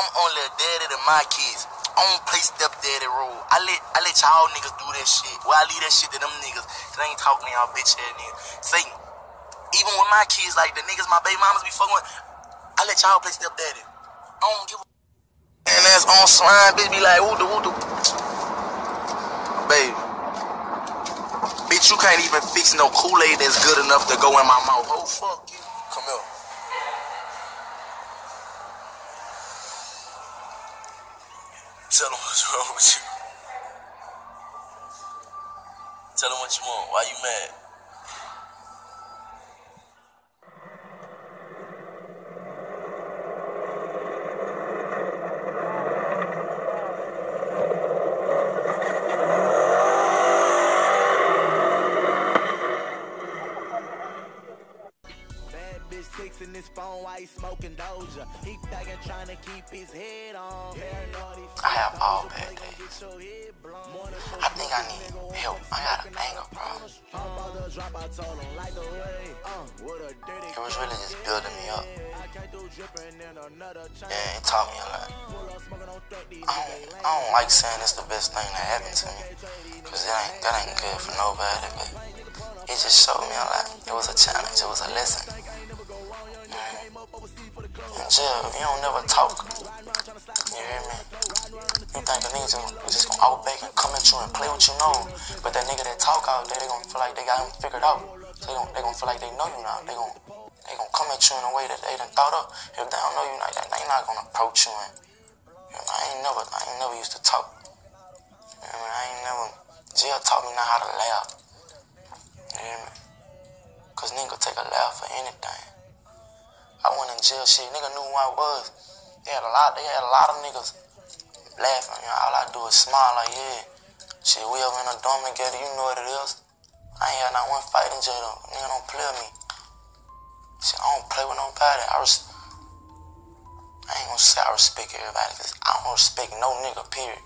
I'm only a daddy to my kids. I don't play stepdaddy role. I let I let y'all niggas do that shit. Well, I leave that shit to them niggas. Cause I ain't talking to y'all bitch ass niggas. Say, even with my kids, like the niggas my baby mamas be fucking with, I let y'all play stepdaddy. I don't give a and that's on slime, bitch be like, woo do woo do. Baby. Bitch, you can't even fix no Kool-Aid that's good enough to go in my mouth. Oh fuck you. Come here. Tell them what's wrong with you. Tell them what you want. Why you mad? Bitch texting his phone while he smoking Doja. He thuggin' trying to keep his head on. I have all bad days. your head blown. I think I need help. I got an anger problem. Hop out the drop, I told him like the way. Uh, with a dirty It was really just building me up. I can't do drippin' in another chain. Yeah, it taught me a lot. Pull up smoking on 30. I don't, I don't like saying it's the best thing that happened to me. Cause it ain't, that ain't good for nobody, but it just showed me a lot. It was a challenge, it was a lesson. In if you don't never talk, you hear me? You think a nigga just, just gonna out back and come at you and play what you know. But that nigga that talk out there, they gonna feel like they got him figured out. So they gonna, they gonna feel like they know you now. They gonna, they gonna come at you in a way that they done thought of. If they don't know you like that, they not gonna approach you and you know, I ain't never, I ain't never used to talk. You know, I ain't never. Jail taught me now how to laugh. You hear me? Cause nigga take a laugh for anything. In jail, shit. Nigga knew who I was. They had a lot. They had a lot of niggas laughing. You know, all I do is smile like, yeah. Shit, we ever in a dorm together. You know what it is. I ain't had not one fight in jail. Nigga don't play with me. Shit, I don't play with nobody. I res- I ain't gonna say I respect everybody, cause I don't respect no nigga, period.